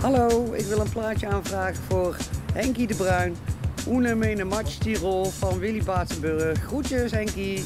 Hallo, ik wil een plaatje aanvragen voor Henkie de Bruin. Oene mene match Tirol van Willy Batenburg. Groetjes Henkie.